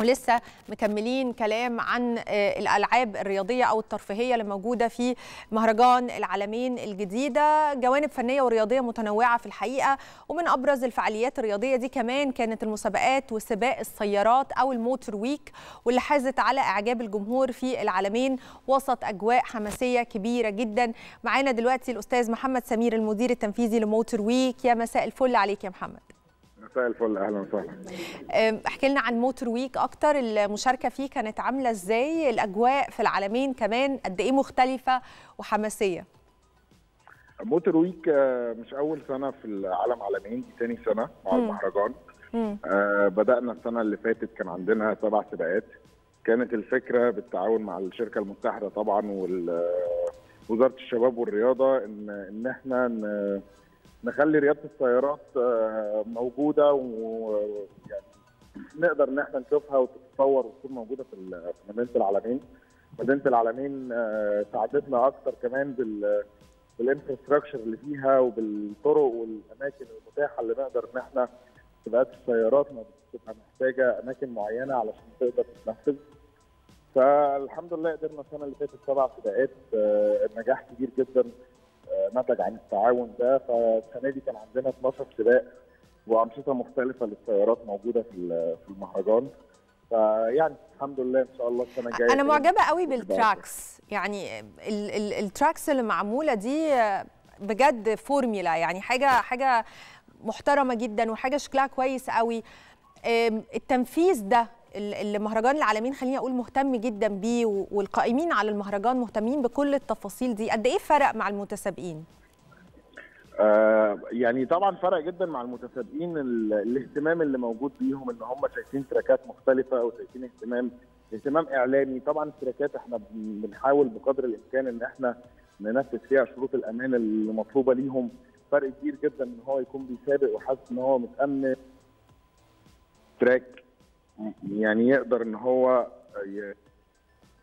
ولسه مكملين كلام عن الألعاب الرياضية أو الترفيهية اللي موجودة في مهرجان العالمين الجديدة. جوانب فنية ورياضية متنوعة في الحقيقة. ومن أبرز الفعاليات الرياضية دي كمان كانت المسابقات وسباق السيارات أو الموتور ويك واللي حازت على إعجاب الجمهور في العالمين. وسط أجواء حماسية كبيرة جدا. معانا دلوقتي الأستاذ محمد سمير المدير التنفيذي لموتور ويك. يا مساء الفل عليك يا محمد. مساء الفل أهلا وسهلا. احكي لنا عن Motor Week أكتر. المشاركة فيه كانت عاملة إزاي؟ الأجواء في العلمين كمان قد إيه مختلفة وحماسية؟ Motor Week مش أول سنة في العلم علمين دي تاني سنة مع مم. المهرجان. آه بدأنا السنة اللي فاتت كان عندنا سبع سباقات. كانت الفكرة بالتعاون مع الشركة المتحدة طبعا ووزاره الشباب والرياضة إن إن إحنا نخلي رياضة السيارات آه، موجودة ويعني نقدر إن إحنا نشوفها وتتصور وتكون موجودة في مدينة العالمين مدينة العالمين آه، ساعدتنا أكتر كمان بال بالإنفراستراكشر اللي فيها وبالطرق والأماكن المتاحة اللي نقدر إن إحنا سباقات السيارات ما بتبقى محتاجة أماكن معينة علشان تقدر تتنفذ. فالحمد لله قدرنا السنة اللي فاتت سبع سباقات آه، نجاح كبير جدا. نتج عن التعاون ده فالسنة دي كان عندنا 12 سباق وأنشطة مختلفة للسيارات موجودة في في المهرجان فيعني الحمد لله إن شاء الله السنة الجاية أنا معجبة قوي. بال tracks يعني ال ال ال tracks اللي معمولة دي بجد فورميلا يعني حاجة حاجة محترمة جدا وحاجة شكلها كويس قوي التنفيذ ده ال- اللي مهرجان العلمين خليني أقول مهتم جدا بيه والقائمين على المهرجان مهتمين بكل التفاصيل دي. قد إيه فرق مع المتسابقين؟ آه يعني طبعا فرق جدا مع المتسابقين ال- الاهتمام اللي موجود بيهم إن هم شايفين تراكات مختلفة وشايفين اهتمام اهتمام إعلامي. طبعا التراكات إحنا بن- بنحاول بقدر الإمكان إن إحنا ننفذ فيها شروط الأمان اللي مطلوبه ليهم. فرق كبير جدا إن هو يكون بيسابق وحاسس إن هو متأمن. تراك يعني يقدر إن هو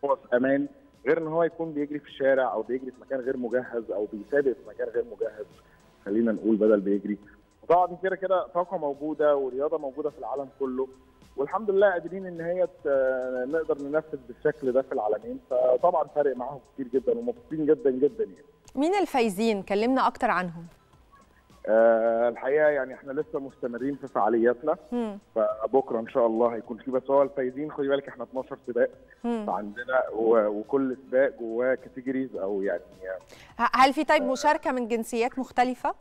هو في أمان غير إن هو يكون بيجري في الشارع أو بيجري في مكان غير مجهز أو بيسابق في مكان غير مجهز. خلينا نقول بدل بيجري. وطبعا كده كده طاقة موجودة ورياضة موجودة في العالم كله. والحمد لله قادرين إن هي نقدر ننفذ بالشكل ده في العالمين. فطبعا فارق معاهم كتير جدا ومبسوطين جدا جدا يعني. مين الفايزين؟ كلمنا أكتر عنهم. آه الحقيقة يعني إحنا لسه مستمرين في فعالياتنا. فبكرة إن شاء الله هيكون في بس هو الفايزين خدي بالك إحنا 12 سباق و- وكل سباق جواه كاتيجوريز أو يعني هل في طيب مشاركة من جنسيات مختلفة؟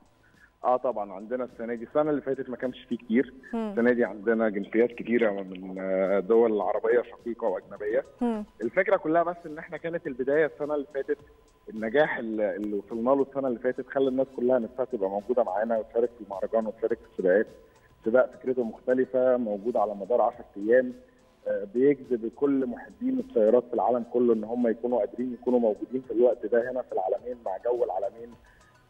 آه طبعا عندنا السنة دي. السنة اللي فاتت ما كانش فيه كتير. مم. السنة دي عندنا جنسيات كتيرة من دول عربيه شقيقه واجنبيه مم. الفكرة كلها بس إن إحنا كانت البداية السنة اللي فاتت النجاح اللي اللي وصلنا له السنة اللي فاتت خلى الناس كلها نفسها تبقى موجودة معانا وتشارك في المهرجان وتشارك في السباقات. سباق فكرته مختلفة موجود على مدار 10 أيام. آه، بيجذب كل محبين السيارات في العالم كله إن هم يكونوا قادرين يكونوا موجودين في الوقت ده هنا في العالمين مع جو العالمين.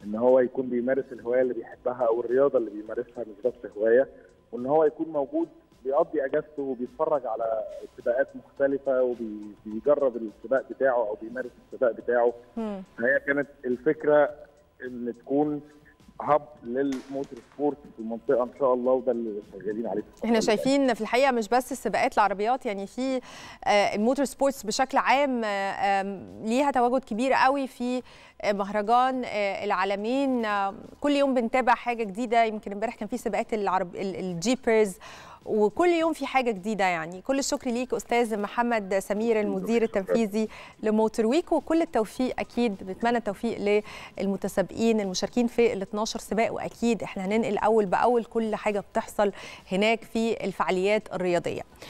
إن هو يكون بيمارس الهواية اللي بيحبها أو الرياضه اللي بيمارسها مش بس هواية وإن هو يكون موجود بيقضي أجازته وبيتفرج على سباقات مختلفة وبيجرب السباق بتاعه أو بيمارس السباق بتاعه. فهي كانت الفكرة إن تكون هب للموتور سبورت في المنطقة إن شاء الله وده اللي شغالين عليه إحنا. شايفين في الحقيقة مش بس السباقات العربيات يعني في آه، ال motor sports بشكل عام آه، ليها تواجد كبير قوي في آه، مهرجان العلمين كل يوم بنتابع حاجة جديدة يمكن امبارح كان في سباقات العرب ال- ال Jeepers وكل يوم في حاجة جديدة يعني. كل الشكر ليك أستاذ محمد سمير المدير التنفيذي ل Motor Week. وكل التوفيق أكيد بنتمنى التوفيق للمتسابقين المشاركين في ال 12 سباق. وأكيد إحنا هننقل أول بأول كل حاجة بتحصل هناك في الفعاليات الرياضية.